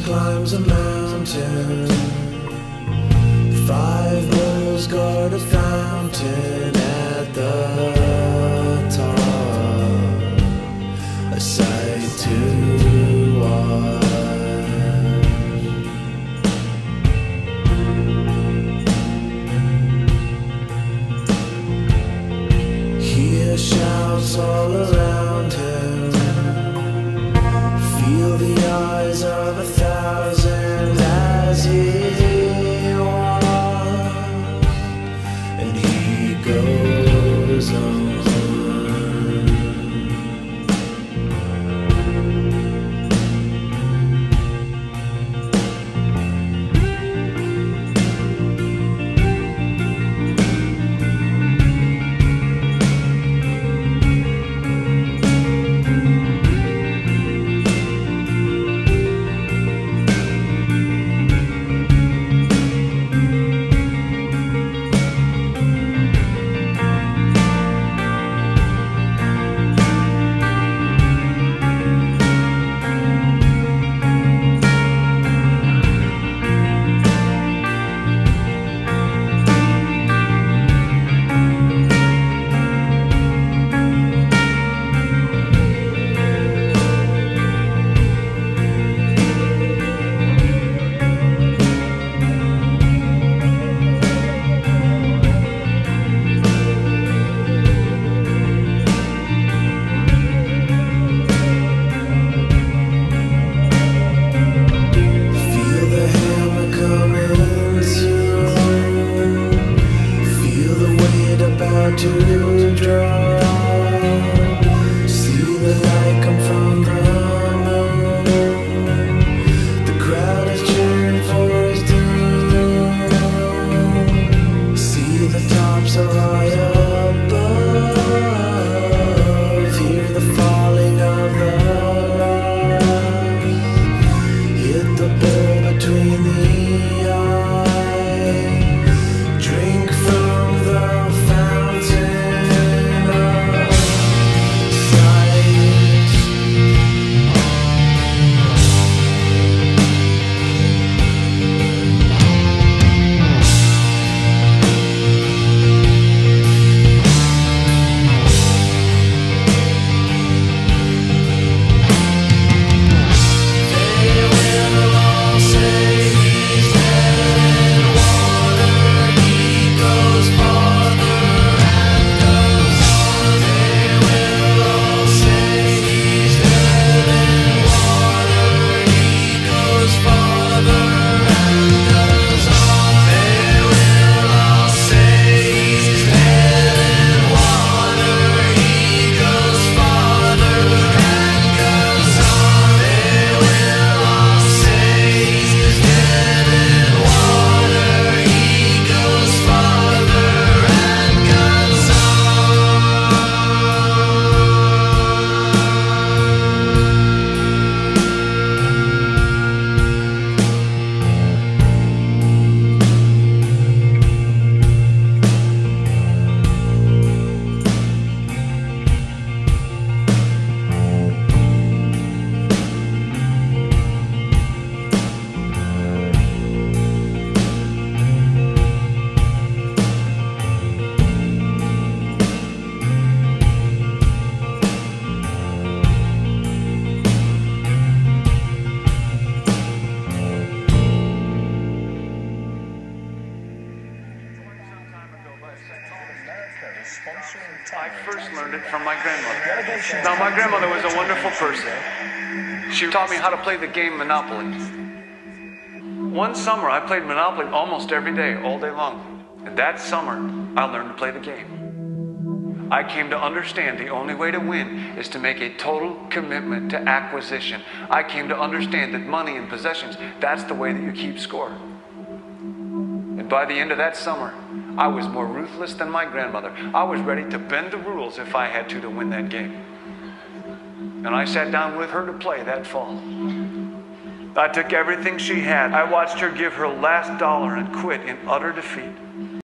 climbs a mountain. Five bulls guard a fountain at the I first learned it from my grandmother. Now, my grandmother was a wonderful person. She taught me how to play the game Monopoly. One summer, I played Monopoly almost every day, all day long. And that summer, I learned to play the game. I came to understand the only way to win is to make a total commitment to acquisition. I came to understand that money and possessions, that's the way that you keep score. And by the end of that summer, I was more ruthless than my grandmother. I was ready to bend the rules if I had to to win that game. And I sat down with her to play that fall. I took everything she had. I watched her give her last dollar and quit in utter defeat.